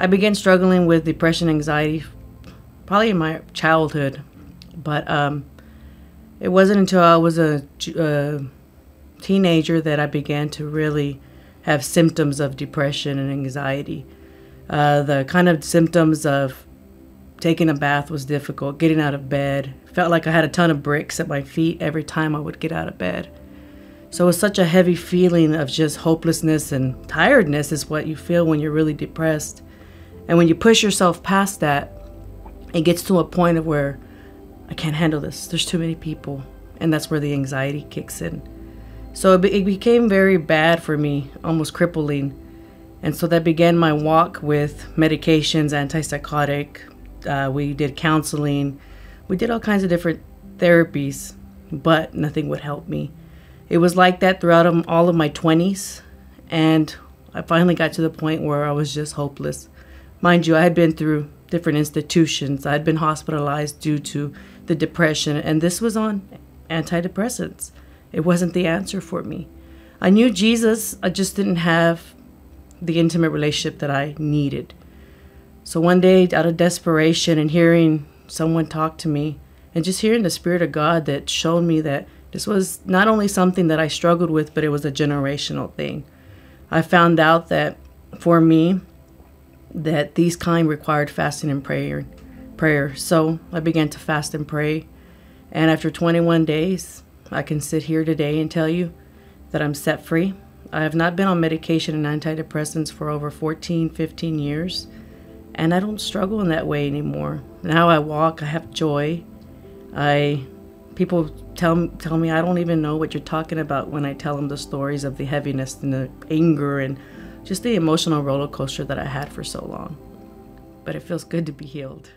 I began struggling with depression, anxiety, probably in my childhood, but um, it wasn't until I was a, a teenager that I began to really have symptoms of depression and anxiety. Uh, the kind of symptoms of taking a bath was difficult, getting out of bed. Felt like I had a ton of bricks at my feet every time I would get out of bed. So it was such a heavy feeling of just hopelessness and tiredness is what you feel when you're really depressed. And when you push yourself past that, it gets to a point of where I can't handle this. There's too many people. And that's where the anxiety kicks in. So it, be- it became very bad for me, almost crippling. And so that began my walk with medications, antipsychotic. Uh, we did counseling. We did all kinds of different therapies, but nothing would help me. It was like that throughout all of my 20s. And I finally got to the point where I was just hopeless. Mind you, I had been through different institutions. I had been hospitalized due to the depression, and this was on antidepressants. It wasn't the answer for me. I knew Jesus, I just didn't have the intimate relationship that I needed. So one day, out of desperation and hearing someone talk to me, and just hearing the Spirit of God that showed me that this was not only something that I struggled with, but it was a generational thing. I found out that for me, that these kind required fasting and prayer. Prayer. So I began to fast and pray, and after 21 days, I can sit here today and tell you that I'm set free. I have not been on medication and antidepressants for over 14, 15 years, and I don't struggle in that way anymore. Now I walk, I have joy. I people tell tell me I don't even know what you're talking about when I tell them the stories of the heaviness and the anger and just the emotional roller coaster that I had for so long. But it feels good to be healed.